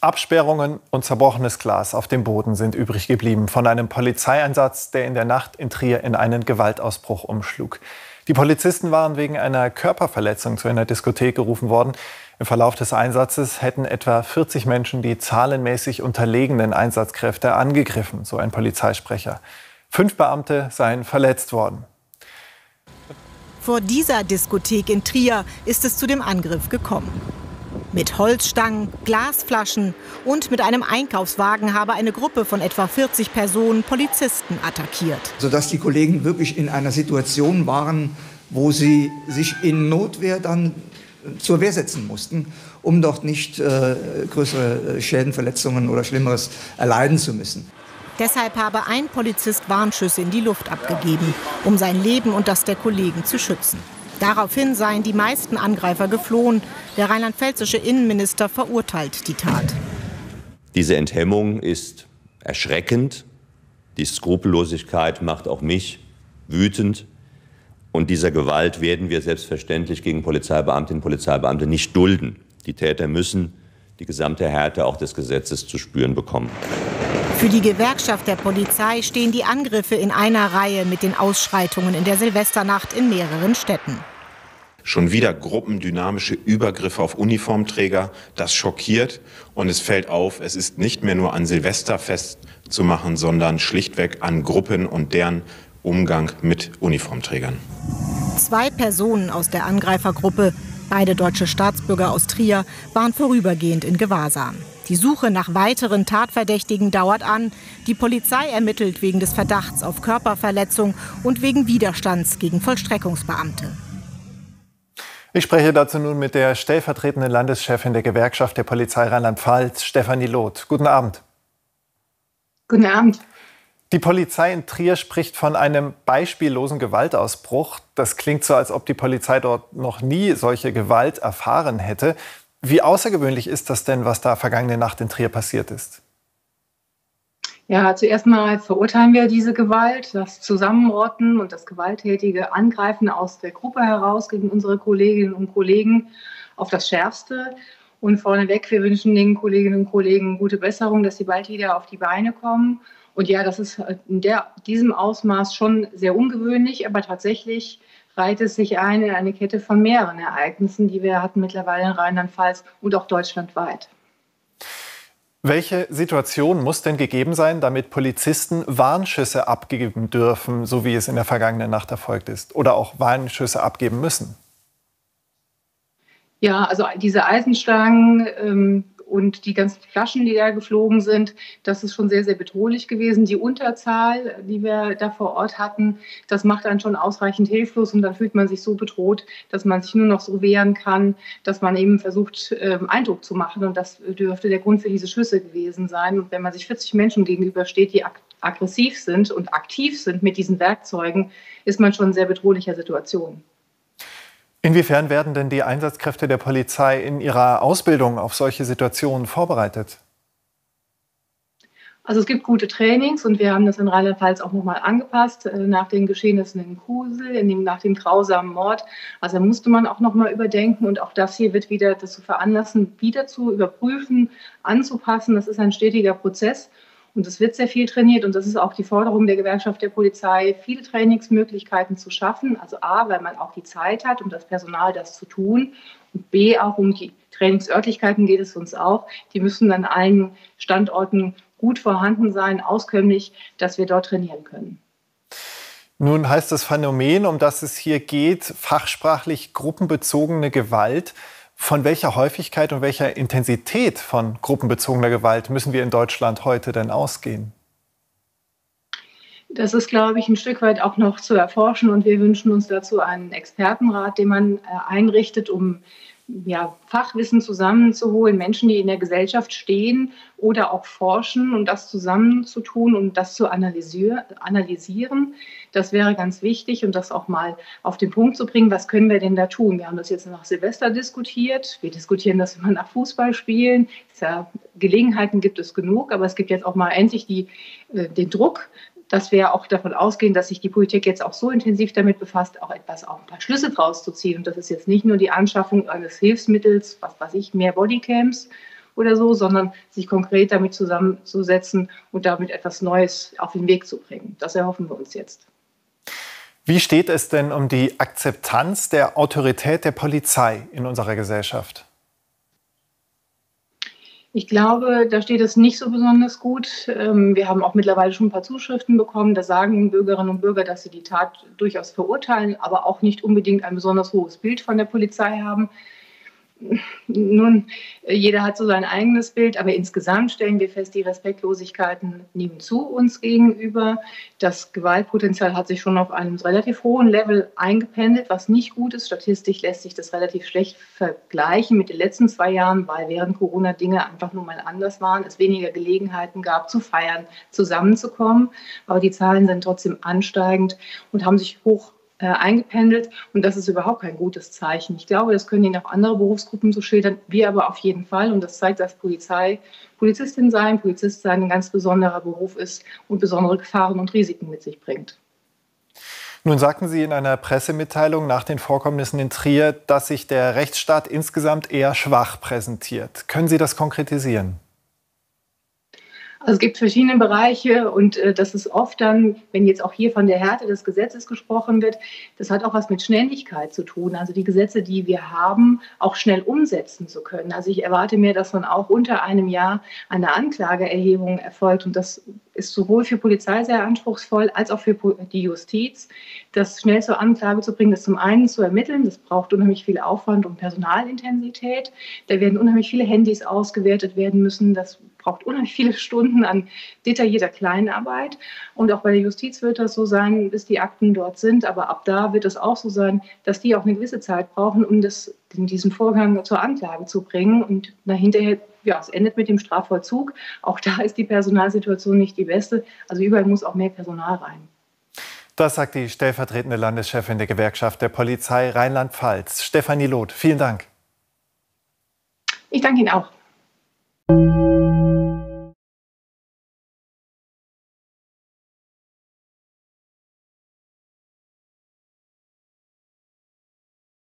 Absperrungen und zerbrochenes Glas auf dem Boden sind übrig geblieben von einem Polizeieinsatz, der in der Nacht in Trier in einen Gewaltausbruch umschlug. Die Polizisten waren wegen einer Körperverletzung zu einer Diskothek gerufen worden. Im Verlauf des Einsatzes hätten etwa 40 Menschen die zahlenmäßig unterlegenen Einsatzkräfte angegriffen, so ein Polizeisprecher. Fünf Beamte seien verletzt worden. Vor dieser Diskothek in Trier ist es zu dem Angriff gekommen. Mit Holzstangen, Glasflaschen und mit einem Einkaufswagen habe eine Gruppe von etwa 40 Personen Polizisten attackiert. Sodass die Kollegen wirklich in einer Situation waren, wo sie sich in Notwehr dann zur Wehr setzen mussten, um dort nicht äh, größere äh, Schäden, Verletzungen oder Schlimmeres erleiden zu müssen. Deshalb habe ein Polizist Warnschüsse in die Luft abgegeben, um sein Leben und das der Kollegen zu schützen. Daraufhin seien die meisten Angreifer geflohen. Der rheinland-pfälzische Innenminister verurteilt die Tat. Diese Enthemmung ist erschreckend. Die Skrupellosigkeit macht auch mich wütend. Und dieser Gewalt werden wir selbstverständlich gegen Polizeibeamtinnen und Polizeibeamte nicht dulden. Die Täter müssen die gesamte Härte auch des Gesetzes zu spüren bekommen. Für die Gewerkschaft der Polizei stehen die Angriffe in einer Reihe mit den Ausschreitungen in der Silvesternacht in mehreren Städten. Schon wieder gruppendynamische Übergriffe auf Uniformträger, das schockiert und es fällt auf, es ist nicht mehr nur an Silvester festzumachen, sondern schlichtweg an Gruppen und deren Umgang mit Uniformträgern. Zwei Personen aus der Angreifergruppe, beide deutsche Staatsbürger aus Trier, waren vorübergehend in Gewahrsam. Die Suche nach weiteren Tatverdächtigen dauert an. Die Polizei ermittelt wegen des Verdachts auf Körperverletzung und wegen Widerstands gegen Vollstreckungsbeamte. Ich spreche dazu nun mit der stellvertretenden Landeschefin der Gewerkschaft der Polizei Rheinland-Pfalz, Stefanie Loth. Guten Abend. Guten Abend. Die Polizei in Trier spricht von einem beispiellosen Gewaltausbruch. Das klingt so, als ob die Polizei dort noch nie solche Gewalt erfahren hätte. Wie außergewöhnlich ist das denn, was da vergangene Nacht in Trier passiert ist? Ja, zuerst mal verurteilen wir diese Gewalt, das Zusammenrotten und das gewalttätige Angreifen aus der Gruppe heraus gegen unsere Kolleginnen und Kollegen auf das Schärfste. Und vorneweg, wir wünschen den Kolleginnen und Kollegen gute Besserung, dass sie bald wieder auf die Beine kommen. Und ja, das ist in der, diesem Ausmaß schon sehr ungewöhnlich, aber tatsächlich reiht es sich ein in eine Kette von mehreren Ereignissen, die wir hatten mittlerweile in Rheinland-Pfalz und auch deutschlandweit. Welche Situation muss denn gegeben sein, damit Polizisten Warnschüsse abgeben dürfen, so wie es in der vergangenen Nacht erfolgt ist, oder auch Warnschüsse abgeben müssen? Ja, also diese Eisenstangen ähm, und die ganzen Flaschen, die da geflogen sind, das ist schon sehr, sehr bedrohlich gewesen. Die Unterzahl, die wir da vor Ort hatten, das macht dann schon ausreichend hilflos und dann fühlt man sich so bedroht, dass man sich nur noch so wehren kann, dass man eben versucht, ähm, Eindruck zu machen. Und das dürfte der Grund für diese Schüsse gewesen sein. Und wenn man sich 40 Menschen gegenübersteht, die aggressiv sind und aktiv sind mit diesen Werkzeugen, ist man schon in sehr bedrohlicher Situation. Inwiefern werden denn die Einsatzkräfte der Polizei in ihrer Ausbildung auf solche Situationen vorbereitet? Also es gibt gute Trainings und wir haben das in Rheinland-Pfalz auch nochmal angepasst äh, nach den Geschehnissen in Kusel, in dem, nach dem grausamen Mord. Also da musste man auch nochmal überdenken und auch das hier wird wieder dazu veranlassen, wieder zu überprüfen, anzupassen. Das ist ein stetiger Prozess. Und es wird sehr viel trainiert und das ist auch die Forderung der Gewerkschaft der Polizei, viele Trainingsmöglichkeiten zu schaffen. Also A, weil man auch die Zeit hat, um das Personal das zu tun. Und B, auch um die Trainingsörtlichkeiten geht es uns auch. Die müssen an allen Standorten gut vorhanden sein, auskömmlich, dass wir dort trainieren können. Nun heißt das Phänomen, um das es hier geht, fachsprachlich gruppenbezogene Gewalt. Von welcher Häufigkeit und welcher Intensität von gruppenbezogener Gewalt müssen wir in Deutschland heute denn ausgehen? Das ist, glaube ich, ein Stück weit auch noch zu erforschen und wir wünschen uns dazu einen Expertenrat, den man äh, einrichtet, um ja, Fachwissen zusammenzuholen, Menschen, die in der Gesellschaft stehen oder auch forschen und das zusammenzutun und das zu analysieren. Das wäre ganz wichtig und das auch mal auf den Punkt zu bringen. Was können wir denn da tun? Wir haben das jetzt nach Silvester diskutiert. Wir diskutieren das immer nach Fußballspielen. Ja, Gelegenheiten gibt es genug, aber es gibt jetzt auch mal endlich die, äh, den Druck, dass wir auch davon ausgehen, dass sich die Politik jetzt auch so intensiv damit befasst, auch etwas, auch ein paar Schlüsse draus zu ziehen. Und das ist jetzt nicht nur die Anschaffung eines Hilfsmittels, was weiß ich, mehr Bodycams oder so, sondern sich konkret damit zusammenzusetzen und damit etwas Neues auf den Weg zu bringen. Das erhoffen wir uns jetzt. Wie steht es denn um die Akzeptanz der Autorität der Polizei in unserer Gesellschaft? Ich glaube, da steht es nicht so besonders gut. Ähm, wir haben auch mittlerweile schon ein paar Zuschriften bekommen. Da sagen Bürgerinnen und Bürger, dass sie die Tat durchaus verurteilen, aber auch nicht unbedingt ein besonders hohes Bild von der Polizei haben. Nun, jeder hat so sein eigenes Bild, aber insgesamt stellen wir fest, die Respektlosigkeiten nehmen zu uns gegenüber. Das Gewaltpotenzial hat sich schon auf einem relativ hohen Level eingependelt, was nicht gut ist. Statistisch lässt sich das relativ schlecht vergleichen mit den letzten zwei Jahren, weil während Corona Dinge einfach nur mal anders waren, es weniger Gelegenheiten gab zu feiern, zusammenzukommen. Aber die Zahlen sind trotzdem ansteigend und haben sich hoch äh, eingependelt und das ist überhaupt kein gutes Zeichen. Ich glaube, das können Ihnen auch andere Berufsgruppen so schildern, wir aber auf jeden Fall und das zeigt, dass Polizei, Polizistin sein, Polizist sein ein ganz besonderer Beruf ist und besondere Gefahren und Risiken mit sich bringt. Nun sagten Sie in einer Pressemitteilung nach den Vorkommnissen in Trier, dass sich der Rechtsstaat insgesamt eher schwach präsentiert. Können Sie das konkretisieren? Also es gibt verschiedene Bereiche und äh, das ist oft dann, wenn jetzt auch hier von der Härte des Gesetzes gesprochen wird, das hat auch was mit Schnelligkeit zu tun. Also die Gesetze, die wir haben, auch schnell umsetzen zu können. Also ich erwarte mir, dass man auch unter einem Jahr eine Anklageerhebung erfolgt und das ist sowohl für Polizei sehr anspruchsvoll als auch für die Justiz, das schnell zur Anklage zu bringen, das zum einen zu ermitteln. Das braucht unheimlich viel Aufwand und Personalintensität. Da werden unheimlich viele Handys ausgewertet werden müssen. Das braucht unheimlich viele Stunden an detaillierter Kleinarbeit. Und auch bei der Justiz wird das so sein, bis die Akten dort sind. Aber ab da wird es auch so sein, dass die auch eine gewisse Zeit brauchen, um das, diesen Vorgang zur Anklage zu bringen. Und hinterher, ja, es endet mit dem Strafvollzug. Auch da ist die Personalsituation nicht die beste. Also überall muss auch mehr Personal rein. Das sagt die stellvertretende Landeschefin der Gewerkschaft der Polizei Rheinland-Pfalz, Stefanie Loth. Vielen Dank. Ich danke Ihnen auch.